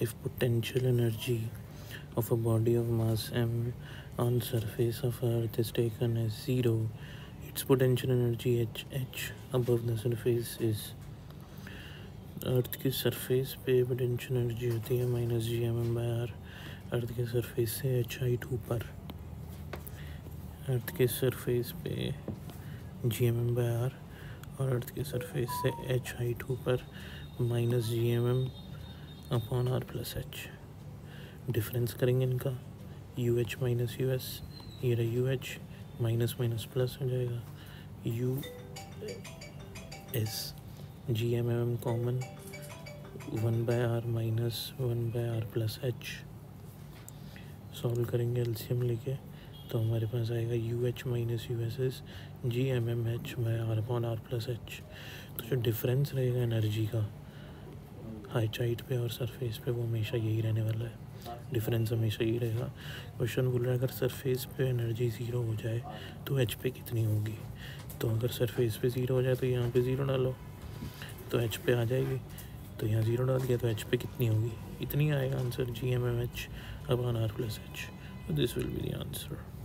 if potential energy of a body of mass m on surface of earth is taken as zero, its potential energy h h above the surface is अर्थ की surface पे potential energy होती है minus G M M by R earth के surface से H height ऊपर अर्थ के surface पे G M M by R और अर्थ के सरफेस से एच हाइट ऊपर minus G M M upon R plus H difference करेंगे इनका। U H minus U S ये रहा U H minus minus plus हो जाएगा। U S G M M M common one by R minus one by R plus H solve करेंगे LCM लेके तो हमारे पास आएगा U H minus U S S G M M H by R upon R plus H तो जो difference रहेगा energy का हाइट हाइट पे और सरफेस पे वो हमेशा यही रहने वाला है। डिफरेंस हमेशा यही रहेगा। क्वेश्चन बोल रहा है, अगर सरफेस पे एनर्जी ज़ीरो हो जाए तो एच पे कितनी होगी? तो अगर सरफेस पे ज़ीरो हो जाए तो यहाँ पे ज़ीरो डालो। तो एच पे आ जाएगी। तो यहाँ ज़ीरो डाल दिया तो एच पे कितनी होगी? इतनी आएगा answer G M M H अब R plus H this will be the answer